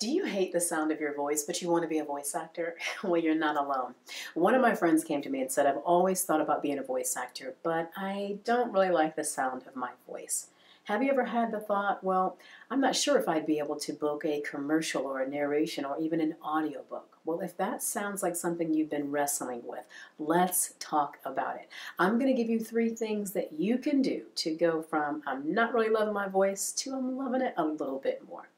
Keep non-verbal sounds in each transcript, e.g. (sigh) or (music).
Do you hate the sound of your voice, but you want to be a voice actor? (laughs) well, you're not alone. One of my friends came to me and said, I've always thought about being a voice actor, but I don't really like the sound of my voice. Have you ever had the thought, well, I'm not sure if I'd be able to book a commercial or a narration or even an audiobook? Well, if that sounds like something you've been wrestling with, let's talk about it. I'm going to give you three things that you can do to go from I'm not really loving my voice to I'm loving it a little bit more.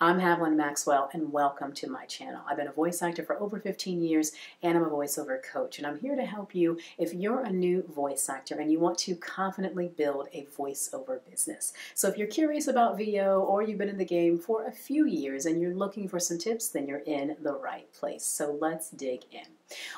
I'm Havilland Maxwell, and welcome to my channel. I've been a voice actor for over 15 years, and I'm a voiceover coach, and I'm here to help you if you're a new voice actor and you want to confidently build a voiceover business. So if you're curious about VO or you've been in the game for a few years and you're looking for some tips, then you're in the right place. So let's dig in.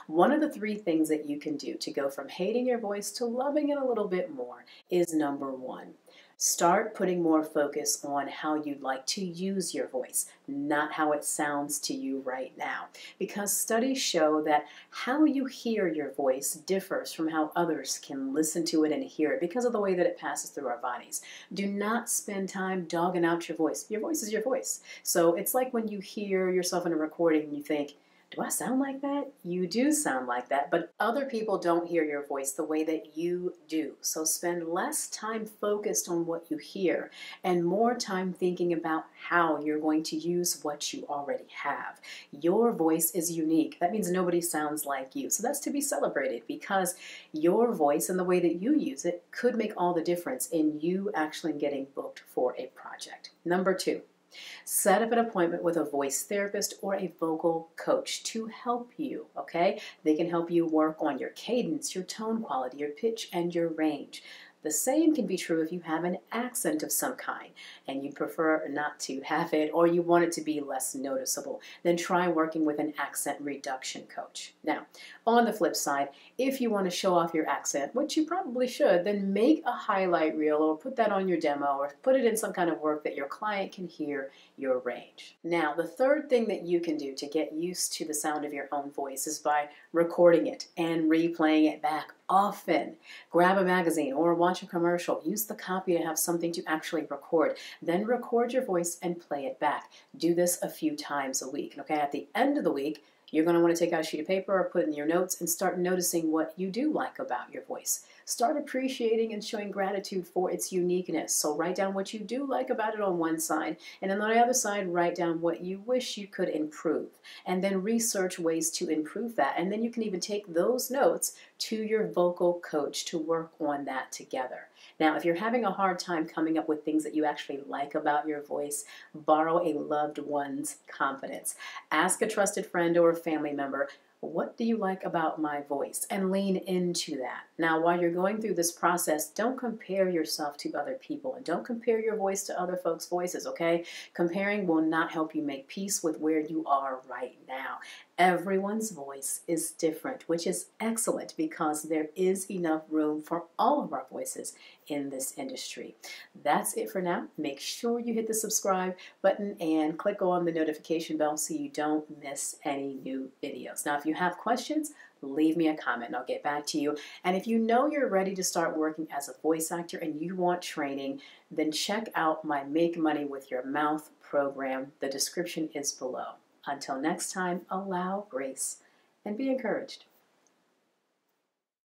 One of the three things that you can do to go from hating your voice to loving it a little bit more is number one Start putting more focus on how you'd like to use your voice, not how it sounds to you right now. Because studies show that how you hear your voice differs from how others can listen to it and hear it because of the way that it passes through our bodies. Do not spend time dogging out your voice. Your voice is your voice. So it's like when you hear yourself in a recording and you think, do I sound like that? You do sound like that, but other people don't hear your voice the way that you do. So spend less time focused on what you hear and more time thinking about how you're going to use what you already have. Your voice is unique. That means nobody sounds like you. So that's to be celebrated because your voice and the way that you use it could make all the difference in you actually getting booked for a project. Number two, Set up an appointment with a voice therapist or a vocal coach to help you, okay? They can help you work on your cadence, your tone quality, your pitch, and your range. The same can be true if you have an accent of some kind and you prefer not to have it or you want it to be less noticeable. Then try working with an accent reduction coach. Now, on the flip side, if you want to show off your accent, which you probably should, then make a highlight reel or put that on your demo or put it in some kind of work that your client can hear your range. Now, the third thing that you can do to get used to the sound of your own voice is by recording it and replaying it back often. Grab a magazine or watch a commercial. Use the copy to have something to actually record. Then record your voice and play it back. Do this a few times a week. Okay, at the end of the week, you're going to want to take out a sheet of paper or put in your notes and start noticing what you do like about your voice. Start appreciating and showing gratitude for its uniqueness. So write down what you do like about it on one side, and on the other side, write down what you wish you could improve. And then research ways to improve that. And then you can even take those notes to your vocal coach to work on that together. Now, if you're having a hard time coming up with things that you actually like about your voice, borrow a loved one's confidence. Ask a trusted friend or a family member what do you like about my voice? And lean into that. Now, while you're going through this process, don't compare yourself to other people and don't compare your voice to other folks' voices, okay? Comparing will not help you make peace with where you are right now. Everyone's voice is different, which is excellent because there is enough room for all of our voices in this industry. That's it for now. Make sure you hit the subscribe button and click on the notification bell so you don't miss any new videos. Now, if you have questions, leave me a comment and I'll get back to you. And if you know you're ready to start working as a voice actor and you want training, then check out my Make Money with Your Mouth program. The description is below. Until next time, allow grace and be encouraged.